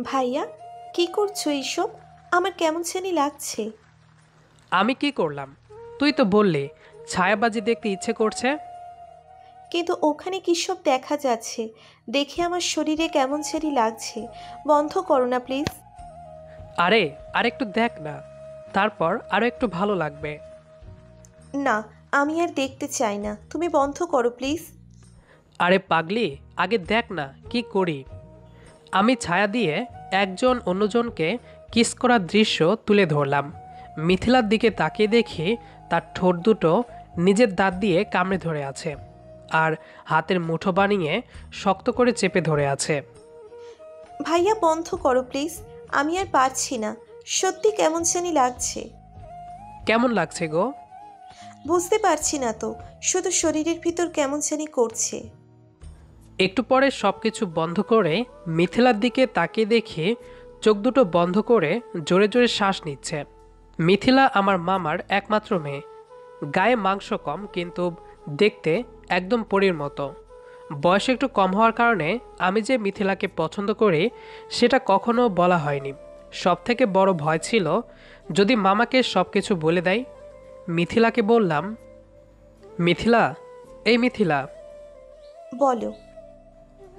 ভাইয়া কি করছ এইসব? আমার কেমন জানি লাগছে। আমি কি করলাম? তুই তো বললি ছায়াবাজি দেখতে ইচ্ছে করছে। কিন্তু ওখানে কী সব দেখা যাচ্ছে? দেখে আমার শরীরে কেমন জানি লাগছে। বন্ধ করো না প্লিজ আরে আর একটু দেখ না। তারপর আরও একটু ভালো লাগবে। না আমি আর দেখতে চাই না। তুমি বন্ধ করো প্লিজ আরে পাগলি আগে দেখ না কি করি। আমি ছায়া দিয়ে একজন অন্যজনকে কিস করার দৃশ্য তুলে ধরলাম। মিথিলার দিকে তাকিয়ে দেখি তার ঠোঁট দুটো নিজের দাঁত দিয়ে কামড়ে ধরে আছে আর হাতের মুঠো বানিয়ে শক্ত করে চেপে ধরে আছে। ভাইয়া বন্ধ করো প্লিজ। আমি আর পারছি না। সত্যি কেমন জানি লাগছে। কেমন লাগছে গো? বুঝতে পারছি না তো। শুধু শরীরের ভিতর কেমন জানি করছে। একটু পরে সব কিছু বন্ধ করে মিথিলার দিকে তাকিয়ে দেখি চোখ দুটো বন্ধ করে জোরে জোরে শ্বাস নিচ্ছে। মিথিলা আমার মামার একমাত্র মেয়ে। গায়ে মাংস কম, কিন্তু দেখতে একদম পরীর মতো। বয়স একটু কম হওয়ার কারণে আমি যে মিথিলাকে পছন্দ করি, সেটা কখনো বলা হয়নি। সব থেকে বড় ভয় ছিল, যদি মামাকে সব কিছু বলে দেয়, মিথিলাকে বললাম, মিথিলা, এই মিথিলা। বলো।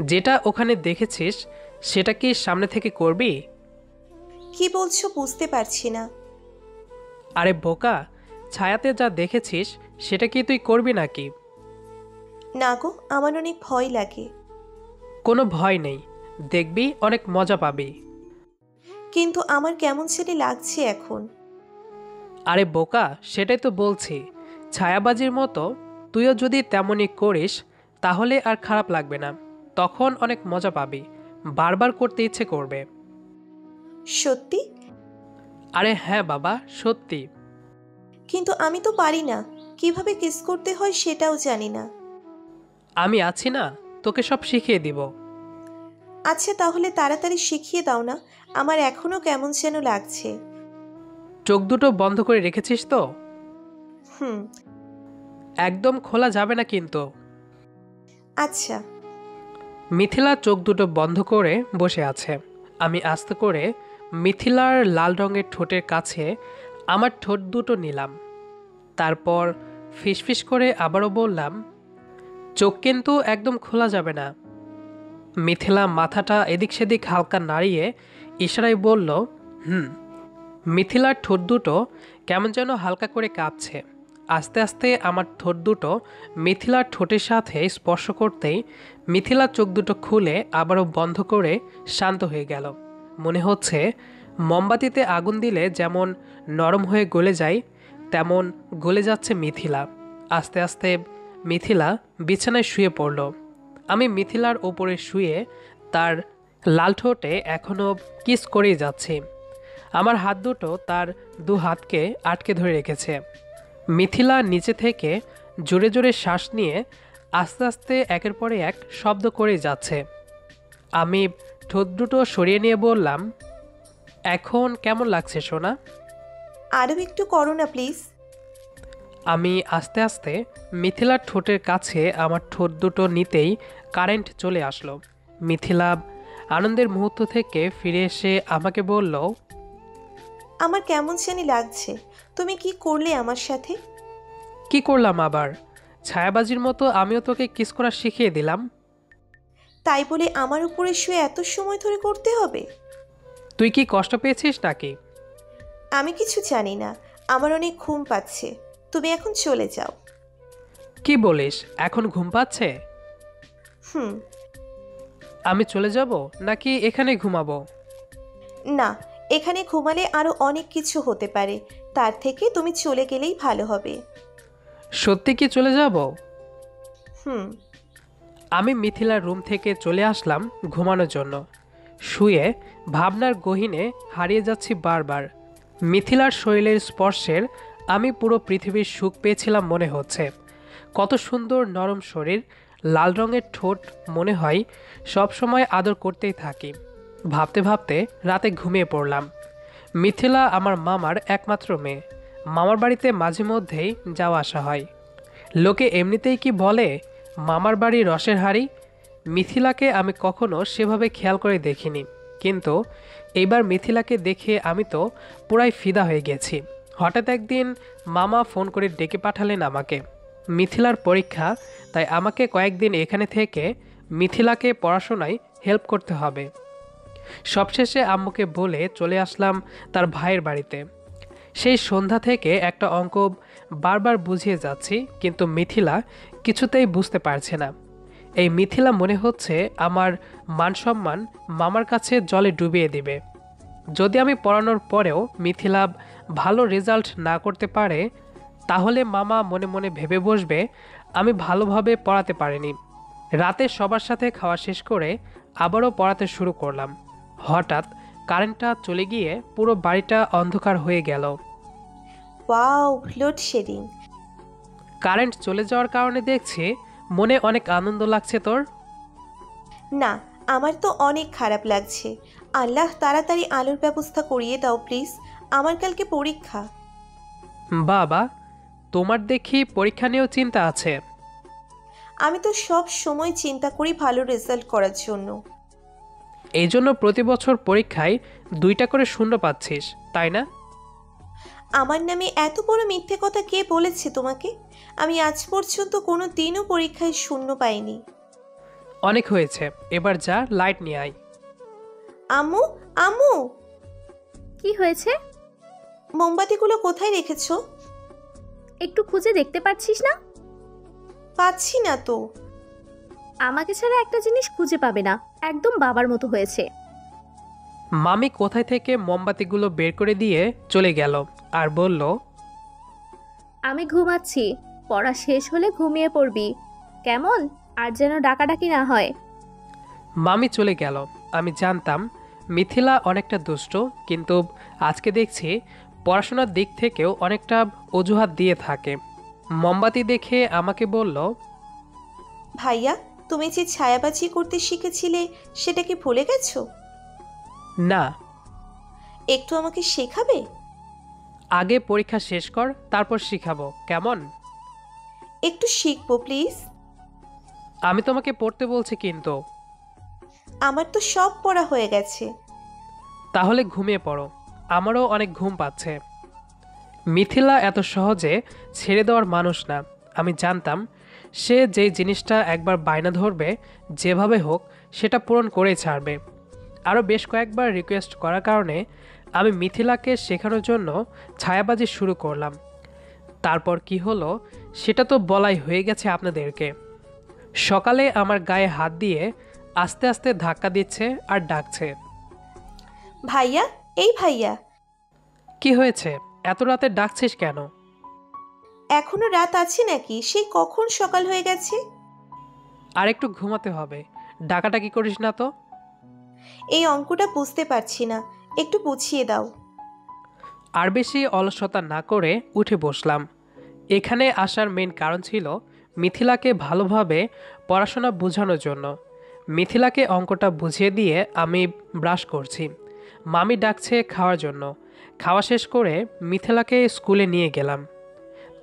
যেটা ওখানে দেখেছিস সেটা কি সামনে থেকে করবি? কি বলছো বুঝতে পারছি না। আরে বোকা ছায়াতে যা দেখেছিস সেটা কি তুই করবি নাকি? না গো আমার অনেক ভয় লাগে। কোনো ভয় নেই দেখবি অনেক মজা পাবি। কিন্তু আমার কেমন জানি লাগছে এখন। আরে বোকা সেটাই তো বলছি ছায়াবাজির মতো তুইও যদি তেমনই করিস তাহলে আর খারাপ লাগবে না। তখন অনেক মজা পাবি। বারবার করতে ইচ্ছে করবে। সত্যি? আরে হ্যাঁ বাবা সত্যি। কিন্তু আমি তো পারি না। কীভাবে কিস করতে হয় সেটাও জানি না। আমি আছি না তোকে সব শিখিয়ে দিব। আচ্ছা তাহলে তাড়াতাড়ি শিখিয়ে দাও না আমার এখনও কেমন যেন লাগছে। চোখ দুটো বন্ধ করে রেখেছিস তো? হুম। একদম খোলা যাবে না কিন্তু। আচ্ছা। মিথিলা চোখ দুটো বন্ধ করে বসে আছে। আমি আস্তে করে মিথিলার লাল রঙের ঠোঁটের কাছে আমার ঠোঁট দুটো নিলাম। তারপর ফিসফিস করে আবারও বললাম, চোখ কিন্তু একদম খোলা যাবে না। মিথিলা মাথাটা এদিক সেদিক হালকা নাড়িয়ে ইশারায় বলল, হুম, মিথিলার ঠোঁট দুটো কেমন যেন হালকা করে কাঁপছে। আস্তে আস্তে আমার ঠোঁট দুটো মিথিলার ঠোঁটের সাথে স্পর্শ করতেই মিথিলার চোখ দুটো খুলে আবারও বন্ধ করে শান্ত হয়ে গেল। মনে হচ্ছে মোমবাতিতে আগুন দিলে যেমন নরম হয়ে গলে যায়, তেমন গলে যাচ্ছে মিথিলা। আস্তে আস্তে মিথিলা বিছানায় শুয়ে পড়ল। আমি মিথিলার ওপরে শুয়ে তার লাল ঠোঁটে এখনও কিস করেই যাচ্ছি। আমার হাত দুটো তার দু হাতকে আটকে ধরে রেখেছে। মিথিলা নিচে থেকে জোরে জোরে শ্বাস নিয়ে আস্তে আস্তে একের পরে এক শব্দ করে যাচ্ছে। আমি ঠোঁট দুটো সরিয়ে নিয়ে বললাম এখন কেমন লাগছে সোনা? আরও একটু করো না প্লিজ। আমি আস্তে আস্তে মিথিলার ঠোঁটের কাছে আমার ঠোঁট দুটো নিতেই কারেন্ট চলে আসলো। মিথিলা আনন্দের মুহূর্ত থেকে ফিরে এসে আমাকে বলল আমার কেমন জানি লাগছে। তুমি কি করলে আমার সাথে? কি করলাম আবার? ছায়াবাজির মতো আমিও তোকে কিস করা শিখিয়ে দিলাম। তাই বলে আমার উপরে শুয়ে এত সময় ধরে করতে হবে? তুই কি কষ্ট পেয়েছিস নাকি? আমি কিছু জানি না। আমার অনেক ঘুম পাচ্ছে। তুমি এখন চলে যাও। কি বলিস? এখন ঘুম পাচ্ছে? হুম। আমি চলে যাব নাকি এখানে ঘুমাবো? না এখানে ঘুমালে আরও অনেক কিছু হতে পারে। তার থেকে তুমি চলে গেলেই ভালো হবে। সত্যি কি চলে যাব? হুম। আমি মিথিলার রুম থেকে চলে আসলাম ঘুমানোর জন্য। শুয়ে ভাবনার গহীনে হারিয়ে যাচ্ছি বারবার। মিথিলার শরীরের স্পর্শের আমি পুরো পৃথিবীর সুখ পেয়েছিলাম মনে হচ্ছে। কত সুন্দর নরম শরীর লাল রঙের ঠোঁট মনে হয় সবসময় আদর করতেই থাকি। ভাবতে ভাবতে রাতে ঘুমিয়ে পড়লাম। মিথিলা আমার মামার একমাত্র মেয়ে। মামার বাড়িতে মাঝে মধ্যেই যাওয়া আসা হয়। লোকে এমনিতেই কি বলে, মামার বাড়ি রসের হাড়ি মিথিলাকে আমি কখনো সেভাবে খেয়াল করে দেখিনি। কিন্তু এইবার মিথিলাকে দেখে আমি তো পুরাই ফিদা হয়ে গেছি। হঠাৎ একদিন মামা ফোন করে ডেকে পাঠালেন আমাকে। মিথিলার পরীক্ষা, তাই আমাকে কয়েকদিন এখানে থেকে মিথিলাকে পড়াশোনায় হেল্প করতে হবে। সবশেষে আম্মুকে বলে চলে আসলাম তার ভাইয়ের বাড়িতে। সেই সন্ধ্যা থেকে একটা অঙ্ক বারবার বুঝিয়ে যাচ্ছি, কিন্তু মিথিলা কিছুতেই বুঝতে পারছে না। এই মিথিলা মনে হচ্ছে আমার মানসম্মান মামার কাছে জলে ডুবিয়ে দিবে। যদি আমি পড়ানোর পরেও মিথিলা ভালো রেজাল্ট না করতে পারে, তাহলে মামা মনে মনে ভেবে বসবে, আমি ভালোভাবে পড়াতে পারিনি। রাতে সবার সাথে খাওয়া শেষ করে আবারও পড়াতে শুরু করলাম। হঠাৎ কারেন্টটা চলে গিয়ে পুরো বাড়িটা অন্ধকার হয়ে গেল। ওয়াও লোডশেডিং কারেন্ট চলে যাওয়ার কারণে দেখছি মনে অনেক আনন্দ লাগছে তোর। না আমার তো অনেক খারাপ লাগছে। আল্লাহ তাড়াতাড়ি আলোর ব্যবস্থা করিয়ে দাও প্লিজ। আমার কালকে পরীক্ষা। বাবা তোমার দেখি পরীক্ষা নিয়েও চিন্তা আছে। আমি তো সব সময় চিন্তা করি ভালো রেজাল্ট করার জন্য। এই জন্য প্রতি বছর পরীক্ষায় দুইটা করে শূন্য পাচ্ছিস তাই না? আমার নামে এত বড় মিথ্যে কথা কে বলেছে তোমাকে? আমি আজ পর্যন্ত কোনো দিনও পরীক্ষায় শূন্য পাইনি। অনেক হয়েছে এবার যা লাইট নিয়ে আয়। আম্মু আম্মু! কি হয়েছে? মোমবাতিগুলো কোথায় রেখেছো? একটু খুঁজে দেখতে পাচ্ছিস না? পাচ্ছি না তো। আমাকে ছাড়া একটা জিনিস খুঁজে পাবে না। একদম বাবার মতো হয়েছে। মামি কোথায় থেকে মোমবাতিগুলো বের করে দিয়ে চলে গেল আর বলল আমি ঘুমাচ্ছি পড়া শেষ হলে ঘুমিয়ে পড়বি। কেমন? আর যেন ডাকাডাকি না হয়। মামি চলে গেল। আমি জানতাম মিথিলা অনেকটা দুষ্ট কিন্তু আজকে দেখছি পড়াশোনার দিক থেকেও অনেকটা অজুহাত দিয়ে থাকে। মোমবাতি দেখে আমাকে বলল ভাইয়া তুমি যে ছায়াবাজি করতে শিখেছিলে সেটা কি ভুলে গেছো? না। একটু আমাকে শেখাবে? আগে পরীক্ষা শেষ কর তারপর শিখাবো। কেমন? একটু শিখব প্লিজ। আমি তোমাকে পড়তে বলছি কিন্তু। আমার তো সব পড়া হয়ে গেছে। তাহলে ঘুমিয়ে পড়ো। আমারও অনেক ঘুম পাচ্ছে। মিথিলা এত সহজে ছেড়ে দেওয়ার মানুষ না। আমি জানতাম সে যেই জিনিসটা একবার বায়না ধরবে যেভাবে হোক সেটা পূরণ করেই ছাড়বে। আরও বেশ কয়েকবার রিকোয়েস্ট করার কারণে আমি মিথিলাকে শেখানোর জন্য ছায়াবাজি শুরু করলাম। তারপর কি হলো সেটা তো বলাই হয়ে গেছে আপনাদেরকে। সকালে আমার গায়ে হাত দিয়ে আস্তে আস্তে ধাক্কা দিচ্ছে আর ডাকছে। ভাইয়া এই ভাইয়া। কি হয়েছে? এত রাতে ডাকছিস কেন? এখনও রাত আছে নাকি? সে কখন সকাল হয়ে গেছে? আর একটু ঘুমাতে হবে। ডাকাটা কি করিস না তো? এই অঙ্কটা বুঝতে পারছি না। একটু বুঝিয়ে দাও। আর বেশি অলসতা না করে উঠে বসলাম। এখানে আসার মেন কারণ ছিল মিথিলাকে ভালোভাবে পড়াশোনা বোঝানোর জন্য। মিথিলাকে অঙ্কটা বুঝিয়ে দিয়ে আমি ব্রাশ করছি। মামি ডাকছে খাওয়ার জন্য। খাওয়া শেষ করে মিথিলাকে স্কুলে নিয়ে গেলাম।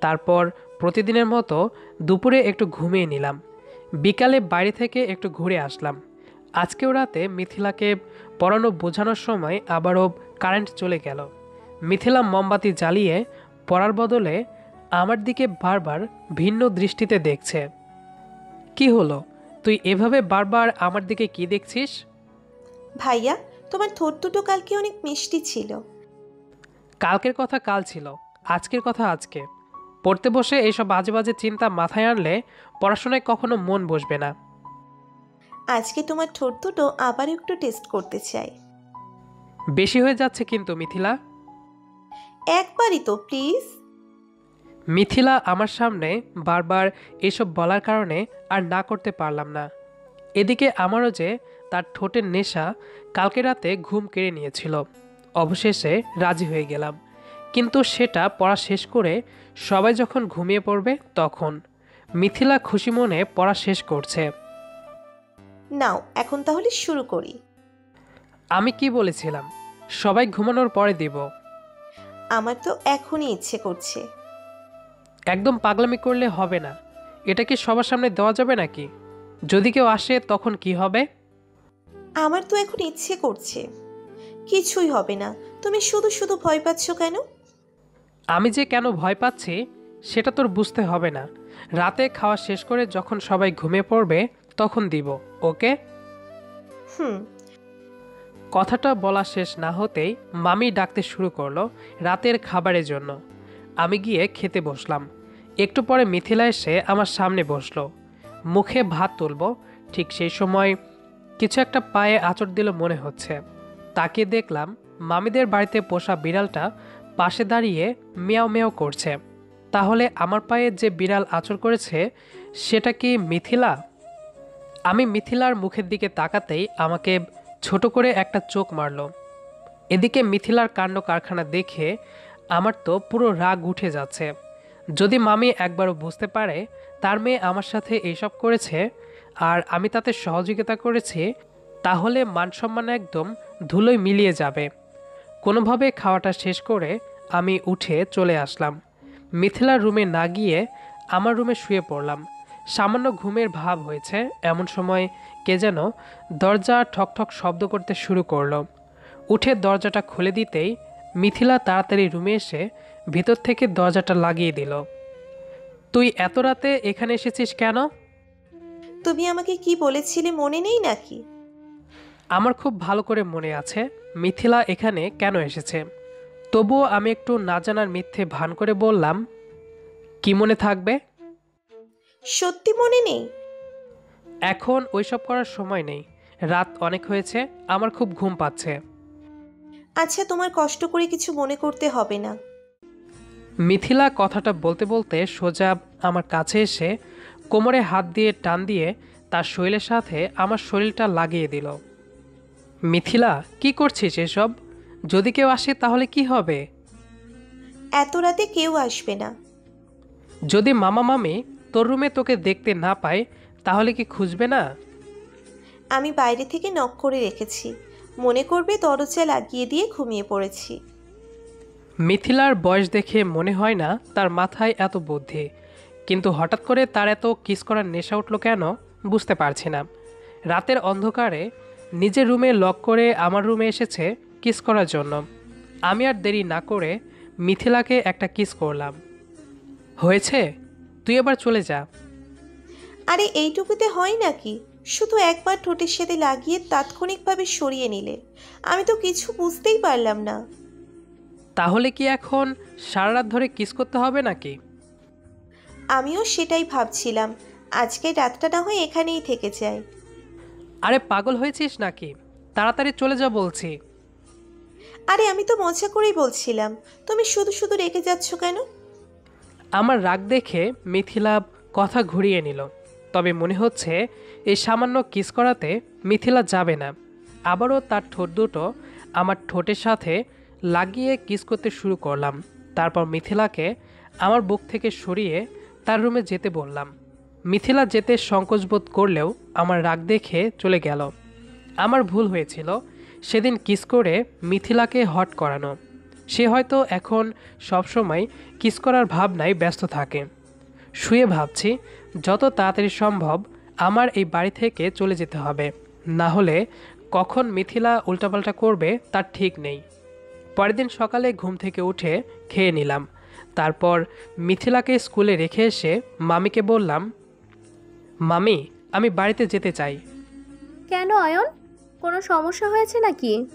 তারপর প্রতিদিনের মতো দুপুরে একটু ঘুমিয়ে নিলাম। বিকালে বাইরে থেকে একটু ঘুরে আসলাম। আজকেও রাতে মিথিলাকে পড়ানো বোঝানোর সময় আবারও কারেন্ট চলে গেল। মিথিলা মোমবাতি জ্বালিয়ে পড়ার বদলে আমার দিকে বারবার ভিন্ন দৃষ্টিতে দেখছে। কি হলো? তুই এভাবে বারবার আমার দিকে কি দেখছিস? ভাইয়া তোমার ঠোঁট দুটো কালকে অনেক মিষ্টি ছিল। কালকের কথা কাল ছিল আজকের কথা আজকে। পড়তে বসে এইসব বাজে বাজে চিন্তা মাথায় আনলে পড়াশোনায় কখনো মন বসবে না। আজকে তোমার ঠোঁট দুটো আবার একটু টেস্ট করতে চাই। বেশি হয়ে যাচ্ছে কিন্তু মিথিলা। একবারই তো প্লিজ মিথিলা আমার সামনে বারবার এসব বলার কারণে আর না করতে পারলাম না। এদিকে আমারও যে তার ঠোঁটের নেশা কালকে রাতে ঘুম কেড়ে নিয়েছিল। অবশেষে রাজি হয়ে গেলাম। কিন্তু সেটা পড়া শেষ করে সবাই যখন ঘুমিয়ে পড়বে তখন। মিথিলা খুশি মনে পড়া শেষ করছে। নাও এখন তাহলে শুরু করি। আমি কি বলেছিলাম? সবাই ঘুমানোর পরে দিব। আমার তো এখনই ইচ্ছে করছে। একদম পাগলামি করলে হবে না। এটা কি সবার সামনে দেওয়া যাবে নাকি? যদি কেউ আসে তখন কি হবে? আমার তো এখন ইচ্ছে করছে। কিছুই হবে না। তুমি শুধু শুধু ভয় পাচ্ছ কেন? আমি যে কেন ভয় পাচ্ছি সেটা তোর বুঝতে হবে না। রাতে খাওয়া শেষ করে যখন সবাই ঘুমিয়ে পড়বে তখন দিব ওকে? হুম। কথাটা বলা শেষ না হতেই মামি ডাকতে শুরু করল রাতের খাবারের জন্য। আমি গিয়ে খেতে বসলাম। একটু পরে মিথিলা এসে আমার সামনে বসল। মুখে ভাত তুলব ঠিক সেই সময় কিছু একটা পায়ে আঁচড় দিল মনে হচ্ছে। তাকে দেখলাম মামিদের বাড়িতে পোষা বিড়ালটা পাশে দাঁড়িয়ে মেয়াও মেয়াও করছে। তাহলে আমার পায়ে যে বিড়াল আচর করেছে, সেটা কি মিথিলা? আমি মিথিলার মুখের দিকে তাকাতেই আমাকে ছোট করে একটা চোখ মারল। এদিকে মিথিলার কাণ্ড কারখানা দেখে আমার তো পুরো রাগ উঠে যাচ্ছে। যদি মামি একবারও বুঝতে পারে, তার মেয়ে আমার সাথে এইসব করেছে আর আমি তাতে সহযোগিতা করেছি, তাহলে মানসম্মান একদম ধুলোয় মিলিয়ে যাবে। কোনোভাবে খাওয়াটা শেষ করে আমি উঠে চলে আসলাম। মিথিলার রুমে না গিয়ে আমার রুমে শুয়ে পড়লাম। সামান্য ঘুমের ভাব হয়েছে এমন সময় কে যেন দরজা ঠকঠক শব্দ করতে শুরু করল। উঠে দরজাটা খুলে দিতেই মিথিলা তাড়াতাড়ি রুমে এসে ভিতর থেকে দরজাটা লাগিয়ে দিল। তুই এত রাতে এখানে এসেছিস কেন? তুমি আমাকে কি বলেছিলে মনে নেই নাকি? আমার খুব ভালো করে মনে আছে মিথিলা এখানে কেন এসেছে। তবুও আমি একটু না জানার মিথ্যে ভান করে বললাম কি মনে থাকবে? সত্যি মনে নেই। এখন ওইসব করার সময় নেই। রাত অনেক হয়েছে আমার খুব ঘুম পাচ্ছে। আচ্ছা তোমার কষ্ট করে কিছু মনে করতে হবে না। মিথিলা কথাটা বলতে বলতে সোজা আমার কাছে এসে কোমরে হাত দিয়ে টান দিয়ে তার শরীরের সাথে আমার শরীরটা লাগিয়ে দিল। মিথিলা কি করছিস এসব? যদি কেউ আসে তাহলে কি হবে? এত রাতে কেউ আসবে না। যদি মামা মামি তোর রুমে তোকে দেখতে না পায় তাহলে কি খুঁজবে না? আমি বাইরে থেকে নক করে রেখেছি। মনে করবে দরজা লাগিয়ে দিয়ে ঘুমিয়ে পড়েছি। মিথিলার বয়স দেখে মনে হয় না তার মাথায় এত বুদ্ধি। কিন্তু হঠাৎ করে তার এত কিস করার নেশা উঠল কেন বুঝতে পারছি না। রাতের অন্ধকারে নিজের রুমে লক করে আমার রুমে এসেছে কিস করার জন্য। আমি আর দেরি না করে মিথিলাকে একটা কিস করলাম। হয়েছে? তুই এবার চলে যা। আরে এইটুকুতে হয় নাকি? শুধু একবার ঠোঁটের সাথে লাগিয়ে তাৎক্ষণিকভাবে সরিয়ে নিলে। আমি তো কিছু বুঝতেই পারলাম না। তাহলে কি এখন সারা রাত ধরে কিস করতে হবে নাকি? আমিও সেটাই ভাবছিলাম। আজকে রাতটা না হয় এখানেই থেকে যায়। আরে পাগল হয়েছিস নাকি? তাড়াতাড়ি চলে যা বলছি। আরে, আমি তো মজা করেই বলছিলাম। তুমি শুধু শুধু রেখে যাচ্ছ কেন? আমার রাগ দেখে মিথিলা কথা ঘুরিয়ে নিল। তবে মনে হচ্ছে এই সামান্য কিস করাতে মিথিলা যাবে না। আবারও তার ঠোঁট দুটো আমার ঠোঁটের সাথে লাগিয়ে কিস করতে শুরু করলাম। তারপর মিথিলাকে আমার বুক থেকে সরিয়ে তার রুমে যেতে বললাম। মিথিলা যেতে সংকোচ বোধ করলেও আমার রাগ দেখে চলে গেল। আমার ভুল হয়েছিল সেদিন কিস করে মিথিলাকে হট করানো। সে হয়তো এখন সবসময় কিস করার ভাবনায় ব্যস্ত থাকে। শুয়ে ভাবছি, যত তাড়াতাড়ি সম্ভব আমার এই বাড়ি থেকে চলে যেতে হবে। না হলে কখন মিথিলা উল্টাপাল্টা করবে তার ঠিক নেই। পরের দিন সকালে ঘুম থেকে উঠে খেয়ে নিলাম। তারপর মিথিলাকে স্কুলে রেখে এসে মামিকে বললাম, মামি, আমি বাড়িতে যেতে চাই। কেন অয়ন কোনো সমস্যা হয়েছে নাকি?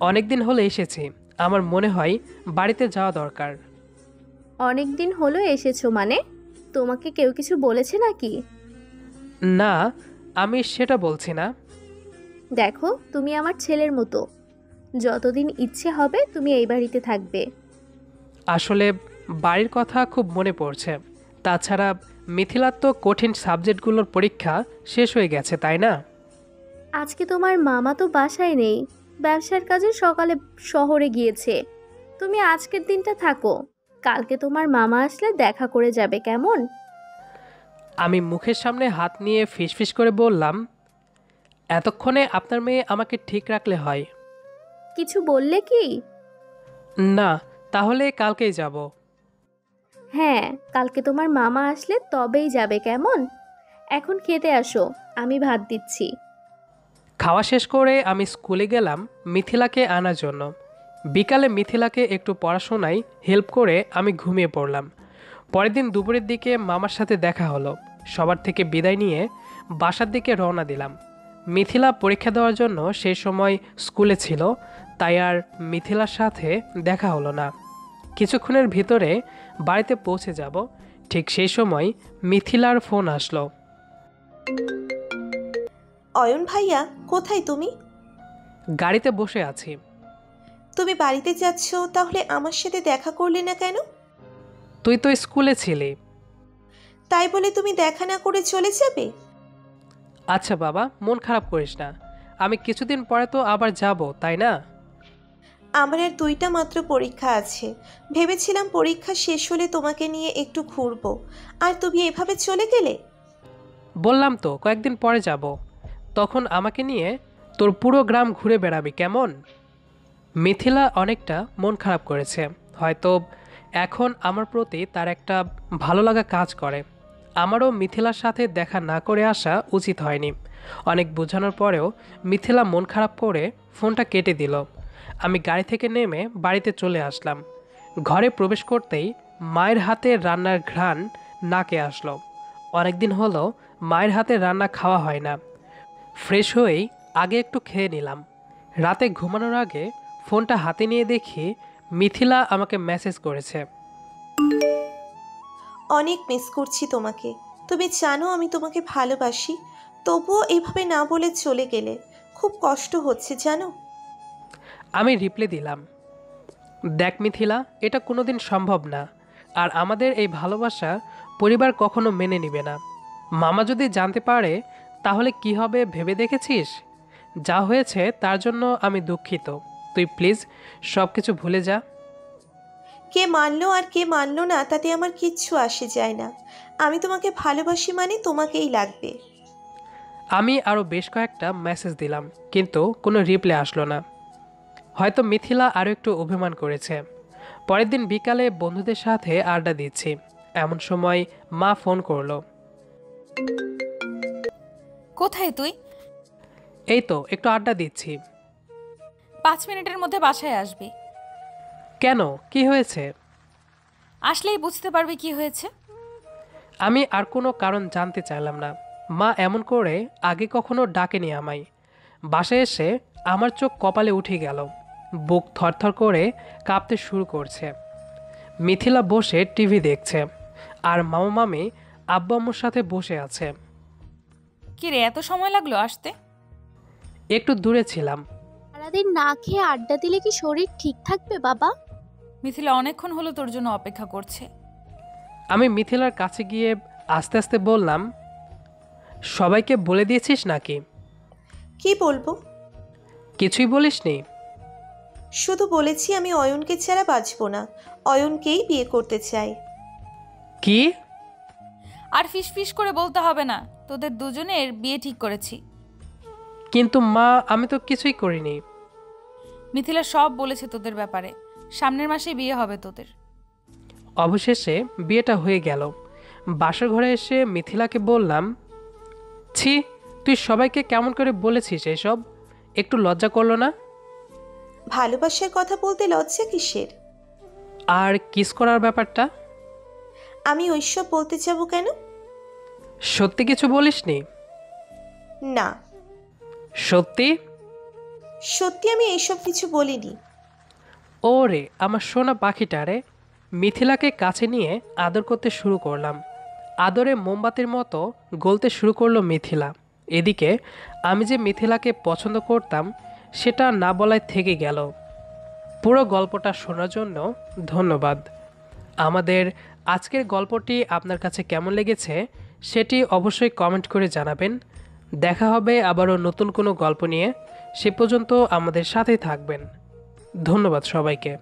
অনেক দিন হলে এসেছি। আমার মনে হয় বাড়িতে যাওয়া দরকার। অনেক দিন হলো এসেছ মানে? তোমাকে কেউ কিছু বলেছে নাকি? না আমি সেটা বলছি না। দেখো তুমি আমার ছেলের মতো। যতদিন ইচ্ছে হবে তুমি এই বাড়িতে থাকবে। আসলে বাড়ির কথা খুব মনে পড়ছে। তাছাড়া মিথিলার তো কঠিন সাবজেক্টগুলোর পরীক্ষা শেষ হয়ে গেছে তাই না? আজকে তোমার মামা তো বাসায় নেই। ব্যবসার কাজে সকালে শহরে গিয়েছে। তুমি আজকের দিনটা থাকো। কালকে তোমার মামা আসলে দেখা করে যাবে কেমন? আমি মুখের সামনে হাত নিয়ে ফিসফিস করে বললাম এতক্ষণে আপনার মেয়ে আমাকে ঠিক রাখলে হয়। কিছু বললে কি? না তাহলে কালকেই যাব। হ্যাঁ কালকে তোমার মামা আসলে তবেই যাবে কেমন? এখন খেতে আসো আমি ভাত দিচ্ছি। খাওয়া শেষ করে আমি স্কুলে গেলাম মিথিলাকে আনার জন্য। বিকালে মিথিলাকে একটু পড়াশোনায় হেল্প করে আমি ঘুমিয়ে পড়লাম। পরের দিন দুপুরের দিকে মামার সাথে দেখা হলো। সবার থেকে বিদায় নিয়ে বাসার দিকে রওনা দিলাম। মিথিলা পরীক্ষা দেওয়ার জন্য সেই সময় স্কুলে ছিল, তাই আর মিথিলার সাথে দেখা হলো না। কিছুক্ষণের ভিতরে বাড়িতে পৌঁছে যাব, ঠিক সেই সময় মিথিলার ফোন আসলো। অয়ন ভাইয়া কোথায় তুমি? গাড়িতে বসে আছি। তুমি বাড়িতে যাচ্ছ তাহলে আমার সাথে দেখা করলে না কেন? তুই তো স্কুলে ছিলি। তাই বলে তুমি দেখা না করে চলে যাবে? আচ্ছা বাবা মন খারাপ করিস না। আমি কিছুদিন পরে তো আবার যাব তাই না? আমার আর দুইটা মাত্র পরীক্ষা আছে। ভেবেছিলাম পরীক্ষা শেষ হলে তোমাকে নিয়ে একটু ঘুরবো। আর তুমি এভাবে চলে গেলে? বললাম তো কয়েকদিন পরে যাব। তখন আমাকে নিয়ে তোর পুরো গ্রাম ঘুরে বেড়াবি, কেমন? মিথিলা অনেকটা মন খারাপ করেছে। হয়তো এখন আমার প্রতি তার একটা ভালো লাগা কাজ করে। আমারও মিথিলার সাথে দেখা না করে আসা উচিত হয়নি। অনেক বোঝানোর পরেও মিথিলা মন খারাপ করে ফোনটা কেটে দিল। আমি গাড়ি থেকে নেমে বাড়িতে চলে আসলাম। ঘরে প্রবেশ করতেই মায়ের হাতে রান্নার ঘ্রাণ নাকে আসলো। অনেকদিন হলো মায়ের হাতে রান্না খাওয়া হয় না। ফ্রেশ হয়েই আগে একটু খেয়ে নিলাম। রাতে ঘুমানোর আগে ফোনটা হাতে নিয়ে দেখি মিথিলা আমাকে মেসেজ করেছে। অনেক মিস করছি তোমাকে। তুমি জানো আমি তোমাকে ভালোবাসি। তবুও এভাবে না বলে চলে গেলে খুব কষ্ট হচ্ছে জানো? আমি রিপ্লে দিলাম। দেখ মিথিলা এটা কোনোদিন সম্ভব না। আর আমাদের এই ভালোবাসা পরিবার কখনো মেনে নিবে না। মামা যদি জানতে পারে তাহলে কি হবে ভেবে দেখেছিস? যা হয়েছে তার জন্য আমি দুঃখিত। তুই প্লিজ সব কিছু ভুলে যা। কে মানলো আর কে মানলো না তাতে আমার কিচ্ছু আসে যায় না। আমি তোমাকে ভালোবাসি মানে তোমাকেই লাগবে। আমি আরও বেশ কয়েকটা মেসেজ দিলাম কিন্তু কোনো রিপ্লাই আসলো না। হয়তো মিথিলা আরও একটু অভিমান করেছে। পরের দিন বিকালে বন্ধুদের সাথে আড্ডা দিচ্ছি। এমন সময় মা ফোন করল। কোথায় তুই? এই তো একটু আড্ডা দিচ্ছি। পাঁচ মিনিটের মধ্যে বাসায় আসবি। কেন? কি হয়েছে? আসলেই বুঝতে পারবি কি হয়েছে। আমি আর কোনো কারণ জানতে চাইলাম না। মা এমন করে আগে কখনো ডাকেনি আমায়। বাসায় এসে আমার চোখ কপালে উঠে গেল। বুক থরথর করে কাঁপতে শুরু করছে। মিথিলা বসে টিভি দেখছে। আর মামা মামি আব্বু আম্মুর সাথে বসে আছে। কি রে এত সময় লাগল আসতে? একটু দূরে ছিলাম। সারাদিন না খেয়ে আড্ডা দিলে কি শরীর ঠিক থাকবে বাবা? মিথিলা অনেকক্ষণ হলো তোর জন্য অপেক্ষা করছে। আমি মিথিলার কাছে গিয়ে আস্তে আস্তে বললাম সবাইকে বলে দিয়েছিস নাকি? কি বলব? কিছুই বলিসনি। শুধু বলেছি আমি অয়নকে ছাড়া বাঁচবো না অয়নকেই বিয়ে করতে চাই। কি? আর ফিস ফিস করে বলতে হবে না। তোদের দুজনের বিয়ে ঠিক করেছি। কিন্তু মা আমি তো কিছুই করিনি। মিথিলা সব বলেছে তোদের ব্যাপারে। সামনের মাসে বিয়ে হবে তোদের। অবশেষে বিয়েটা হয়ে গেল। বাসর ঘরে এসে মিথিলাকে বললাম ছি তুই সবাইকে কেমন করে বলেছিস এসব? একটু লজ্জা করল না? ভালোবাসার কথা বলতে লজ্জা কিসের? আর কিস করার ব্যাপারটা? আমি ওইসব বলতে যাব কেন? সত্যি কিছু বলিসনি? না। সত্যি? সত্যি আমি এইসব কিছু বলিনি। ওরে আমার সোনা পাখিটা রে। মিথিলাকে কাছে নিয়ে আদর করতে শুরু করলাম। আদরে মোমবাতির মতো গলতে শুরু করল মিথিলা। এদিকে আমি যে মিথিলাকে পছন্দ করতাম সেটা না বলায় থেকে গেল। পুরো গল্পটা শোনার জন্য ধন্যবাদ। আমাদের আজকের গল্পটি আপনার কাছে কেমন লেগেছে সেটি অবশ্যই কমেন্ট করে জানাবেন। দেখা হবে আবারও নতুন কোনো গল্প নিয়ে। সে পর্যন্ত আমাদের সাথেই থাকবেন। ধন্যবাদ সবাইকে।